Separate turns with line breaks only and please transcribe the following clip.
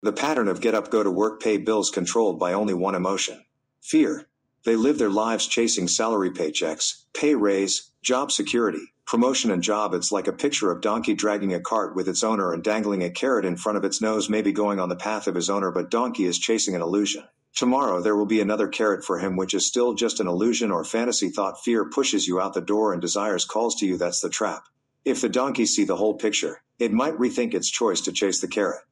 The pattern of get up, go to work, pay bills controlled by only one emotion fear. They live their lives chasing salary paychecks, pay raise, job security, promotion and job. It's like a picture of donkey dragging a cart with its owner and dangling a carrot in front of its nose, maybe going on the path of his owner, but donkey is chasing an illusion. Tomorrow there will be another carrot for him, which is still just an illusion or fantasy thought. Fear pushes you out the door and desires calls to you. That's the trap. If the donkey see the whole picture, it might rethink its choice to chase the carrot.